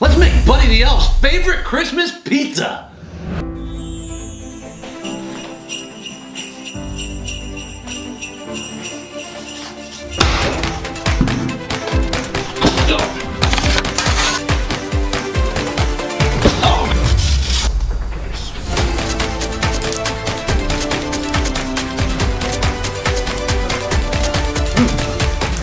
Let's make Buddy the Elf's favorite Christmas pizza.